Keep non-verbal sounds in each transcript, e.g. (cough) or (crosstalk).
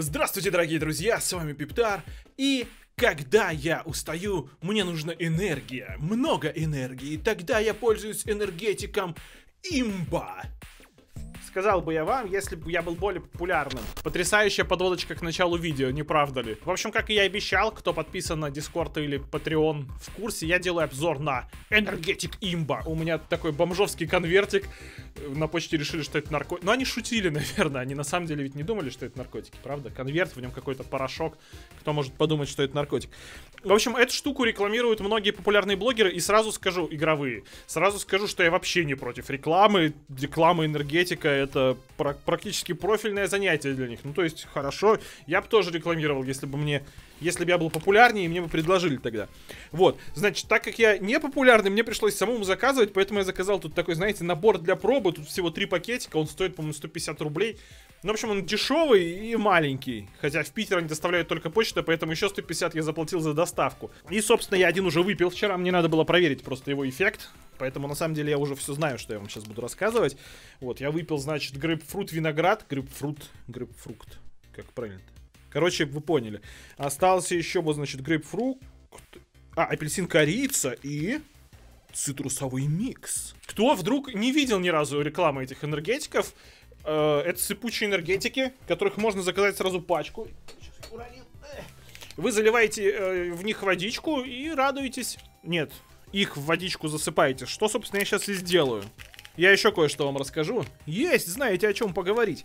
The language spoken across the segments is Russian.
Здравствуйте, дорогие друзья, с вами Пиптар, и когда я устаю, мне нужна энергия, много энергии, тогда я пользуюсь энергетиком имба. Сказал бы я вам, если бы я был более популярным. Потрясающая подводочка к началу видео, не правда ли? В общем, как и я обещал, кто подписан на Discord или Patreon в курсе, я делаю обзор на энергетик имба. У меня такой бомжовский конвертик. На почте решили, что это наркотик. Но они шутили, (laughs) наверное. Они на самом деле ведь не думали, что это наркотики, правда? Конверт, в нем какой-то порошок. Кто может подумать, что это наркотик? В общем, эту штуку рекламируют многие популярные блогеры. И сразу скажу, игровые. Сразу скажу, что я вообще не против рекламы. Реклама энергетика это практически профильное занятие для них. Ну, то есть, хорошо, я бы тоже рекламировал, если бы мне, если бы я был популярнее, мне бы предложили тогда. Вот, значит, так как я не популярный, мне пришлось самому заказывать, поэтому я заказал тут такой, знаете, набор для пробы, тут всего три пакетика, он стоит, по-моему, 150 рублей. Ну, в общем, он дешевый и маленький. Хотя в Питер они доставляют только почту, поэтому еще 150 я заплатил за доставку. И, собственно, я один уже выпил вчера, мне надо было проверить просто его эффект. Поэтому, на самом деле, я уже все знаю, что я вам сейчас буду рассказывать. Вот, я выпил, значит, грейпфрут, виноград. Грейпфрут, грейпфрукт. Как правильно -то? Короче, вы поняли. Остался еще, вот, значит, грейпфрукт. А, апельсин корица и цитрусовый микс. Кто вдруг не видел ни разу рекламы этих энергетиков, э, это сыпучие энергетики, которых можно заказать сразу пачку. Вы заливаете э, в них водичку и радуетесь. Нет, их в водичку засыпаете. Что, собственно, я сейчас и сделаю. Я еще кое-что вам расскажу. Есть, знаете, о чем поговорить.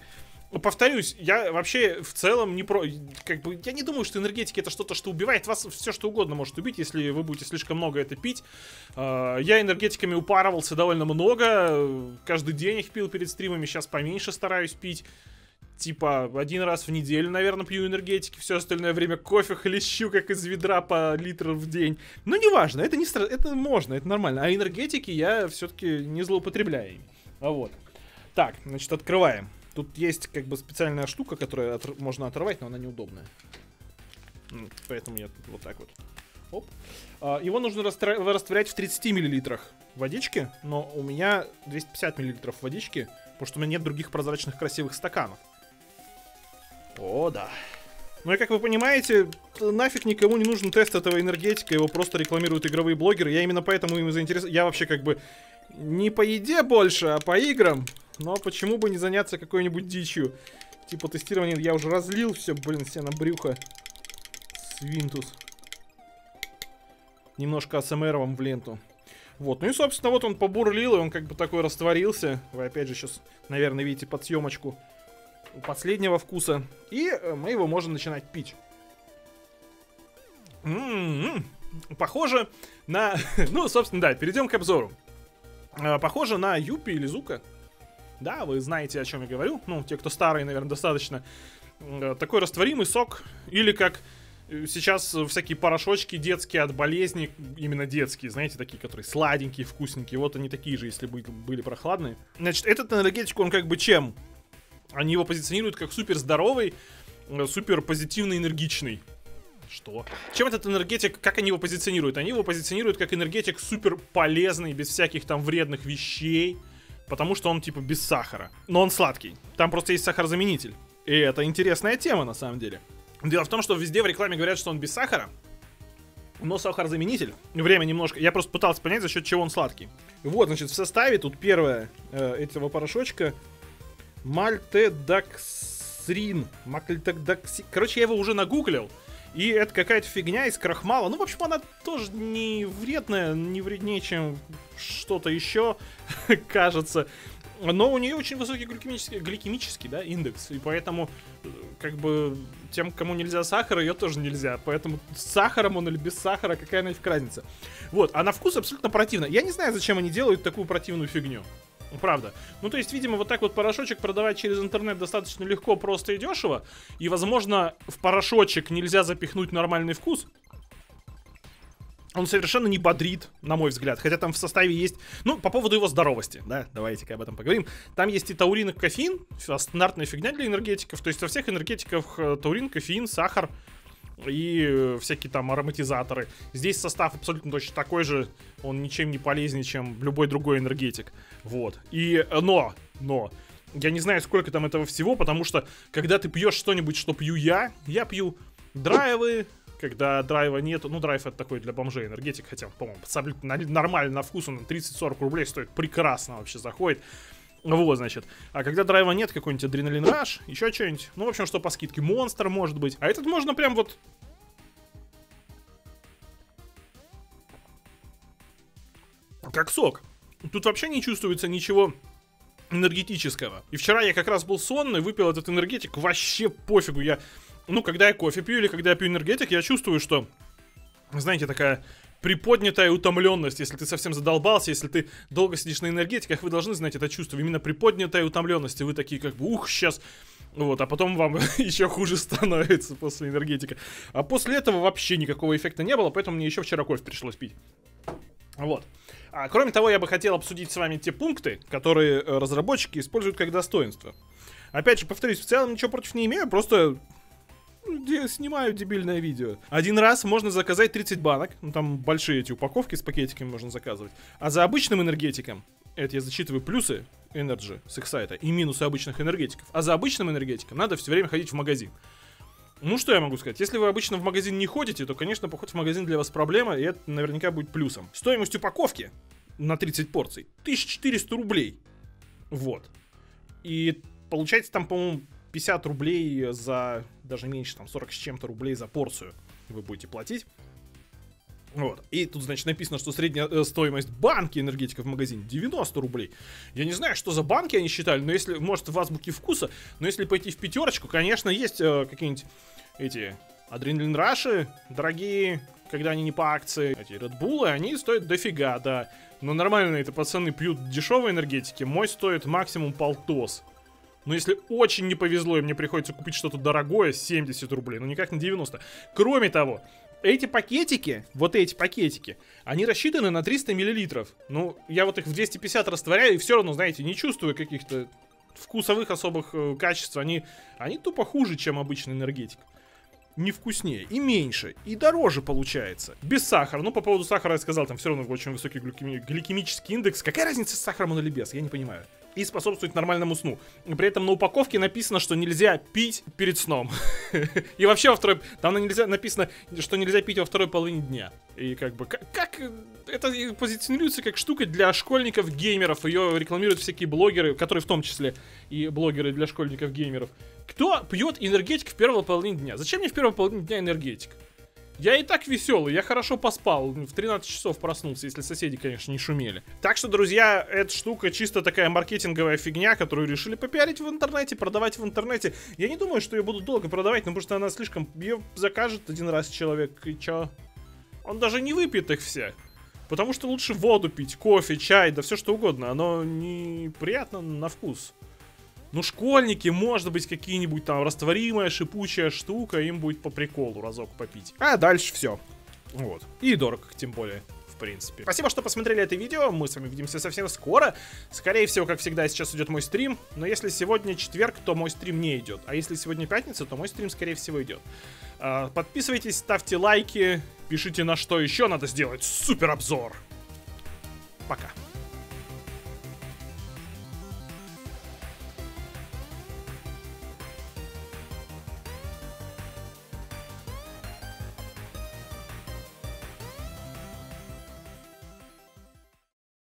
Повторюсь, я вообще в целом не про... Как бы, я не думаю, что энергетики это что-то, что убивает вас. Все, что угодно может убить, если вы будете слишком много это пить. А, я энергетиками упарывался довольно много. Каждый день их пил перед стримами. Сейчас поменьше стараюсь пить типа один раз в неделю, наверное, пью энергетики, все остальное время кофе хлещу, как из ведра по литру в день. Но неважно, это не стра... это можно, это нормально. А энергетики я все-таки не злоупотребляю. А вот. Так, значит, открываем. Тут есть как бы специальная штука, которую от... можно оторвать, но она неудобная. Поэтому я тут вот так вот. Оп. А, его нужно растворять в 30 миллилитрах водички, но у меня 250 миллилитров водички, потому что у меня нет других прозрачных красивых стаканов. О, да. Ну и как вы понимаете, нафиг никому не нужен тест этого энергетика, его просто рекламируют игровые блогеры. Я именно поэтому им заинтересован. Я вообще как бы не по еде больше, а по играм. Но почему бы не заняться какой-нибудь дичью? Типа тестирования я уже разлил все, блин, все на брюхо. Свинтус. Немножко АСМР вам в ленту. Вот, ну и, собственно, вот он побурлил, и он как бы такой растворился. Вы опять же сейчас, наверное, видите под съемочку последнего вкуса. И э, мы его можем начинать пить. М-м-м. Похоже на... (laughs) ну, собственно, да, перейдем к обзору. Э, похоже на Юпи или Зука. Да, вы знаете, о чем я говорю. Ну, те, кто старые, наверное, достаточно. Э, такой растворимый сок. Или как сейчас всякие порошочки детские от болезни, именно детские, знаете, такие, которые сладенькие, вкусненькие. Вот они такие же, если были, были прохладные. Значит, этот энергетик, он как бы чем они его позиционируют как супер здоровый, э, супер позитивно энергичный. Что? Чем этот энергетик, как они его позиционируют? Они его позиционируют как энергетик супер полезный, без всяких там вредных вещей, потому что он типа без сахара. Но он сладкий. Там просто есть сахарозаменитель. И это интересная тема на самом деле. Дело в том, что везде в рекламе говорят, что он без сахара, но сахарозаменитель. Время немножко. Я просто пытался понять, за счет чего он сладкий. Вот, значит, в составе тут первое э, этого порошочка Мальтедоксрин. Мальтедоксин. Короче, я его уже нагуглил. И это какая-то фигня из крахмала. Ну, в общем, она тоже не вредная, не вреднее, чем что-то еще, (laughs) кажется. Но у нее очень высокий гликемический, гликемический да, индекс. И поэтому, как бы, тем, кому нельзя сахара, ее тоже нельзя. Поэтому с сахаром он или без сахара, какая нафиг разница. Вот, а на вкус абсолютно противно. Я не знаю, зачем они делают такую противную фигню. Правда. Ну, то есть, видимо, вот так вот порошочек продавать через интернет достаточно легко, просто и дешево. И, возможно, в порошочек нельзя запихнуть нормальный вкус. Он совершенно не бодрит, на мой взгляд. Хотя там в составе есть... Ну, по поводу его здоровости, да, давайте-ка об этом поговорим. Там есть и таурин, и кофеин. Стандартная фигня для энергетиков. То есть во всех энергетиках э, таурин, кофеин, сахар и э, всякие там ароматизаторы. Здесь состав абсолютно точно такой же, он ничем не полезнее, чем любой другой энергетик. Вот. И, э, но, но, Я не знаю, сколько там этого всего, потому что, когда ты пьешь что-нибудь, что пью я, я пью драйвы, когда драйва нету, ну, драйв это такой для бомжей энергетик, хотя, по-моему, нормально на вкус, он 30-40 рублей стоит, прекрасно вообще заходит. Вот, значит. А когда драйва нет, какой-нибудь адреналин раш, еще что-нибудь. Ну, в общем, что по скидке. Монстр, может быть. А этот можно прям вот... Как сок. Тут вообще не чувствуется ничего энергетического. И вчера я как раз был сонный, выпил этот энергетик, вообще пофигу, я... Ну, когда я кофе пью или когда я пью энергетик, я чувствую, что, знаете, такая приподнятая утомленность, если ты совсем задолбался, если ты долго сидишь на энергетиках, вы должны знать это чувство, именно приподнятая утомленность, и вы такие как бы, ух, сейчас... Вот, а потом вам (laughs) еще хуже становится после энергетика. А после этого вообще никакого эффекта не было, поэтому мне еще вчера кофе пришлось пить. Вот. А, кроме того, я бы хотел обсудить с вами те пункты, которые э, разработчики используют как достоинство. Опять же, повторюсь, в целом ничего против не имею, просто снимаю дебильное видео. Один раз можно заказать 30 банок, ну там большие эти упаковки с пакетиками можно заказывать. А за обычным энергетиком, это я зачитываю плюсы Energy с их сайта и минусы обычных энергетиков. А за обычным энергетиком надо все время ходить в магазин. Ну, что я могу сказать? Если вы обычно в магазин не ходите, то, конечно, поход в магазин для вас проблема, и это наверняка будет плюсом. Стоимость упаковки на 30 порций 1400 рублей. Вот. И получается там, по-моему, 50 рублей за, даже меньше, там 40 с чем-то рублей за порцию вы будете платить. Вот. И тут, значит, написано, что средняя э, стоимость банки энергетика в магазине 90 рублей. Я не знаю, что за банки они считали, но если, может, в азбуке вкуса, но если пойти в пятерочку, конечно, есть э, какие-нибудь эти адреналин раши, дорогие, когда они не по акции. Эти Bull, они стоят дофига, да. Но нормально это пацаны пьют дешевые энергетики. Мой стоит максимум полтос. Но если очень не повезло, и мне приходится купить что-то дорогое, 70 рублей, ну никак не 90. Кроме того, эти пакетики, вот эти пакетики, они рассчитаны на 300 миллилитров. Ну, я вот их в 250 растворяю, и все равно, знаете, не чувствую каких-то вкусовых особых э, качеств. Они, они тупо хуже, чем обычный энергетик не вкуснее, и меньше, и дороже получается. Без сахара. Ну, по поводу сахара я сказал, там все равно очень высокий гликеми- гликемический индекс. Какая разница с сахаром или без? Я не понимаю. И способствует нормальному сну. При этом на упаковке написано, что нельзя пить перед сном. (laughs) И вообще во второй... Там нельзя, написано, что нельзя пить во второй половине дня. И как бы... Как, это позиционируется как штука для школьников, геймеров. Ее рекламируют всякие блогеры, которые в том числе и блогеры для школьников, геймеров. Кто пьет энергетик в первой половине дня? Зачем мне в первой половине дня энергетик? Я и так веселый, я хорошо поспал. В 13 часов проснулся, если соседи, конечно, не шумели. Так что, друзья, эта штука чисто такая маркетинговая фигня, которую решили попиарить в интернете, продавать в интернете. Я не думаю, что ее будут долго продавать, потому что она слишком... Ее закажет один раз человек, и чё? Он даже не выпьет их все. Потому что лучше воду пить, кофе, чай, да все что угодно. Оно неприятно на вкус. Ну, школьники, может быть, какие-нибудь там растворимая, шипучая штука, им будет по приколу разок попить. А дальше все. Вот. И дорого, тем более в принципе. Спасибо, что посмотрели это видео. Мы с вами увидимся совсем скоро. Скорее всего, как всегда, сейчас идет мой стрим. Но если сегодня четверг, то мой стрим не идет. А если сегодня пятница, то мой стрим, скорее всего, идет. А, подписывайтесь, ставьте лайки, пишите, на что еще надо сделать супер обзор. Пока.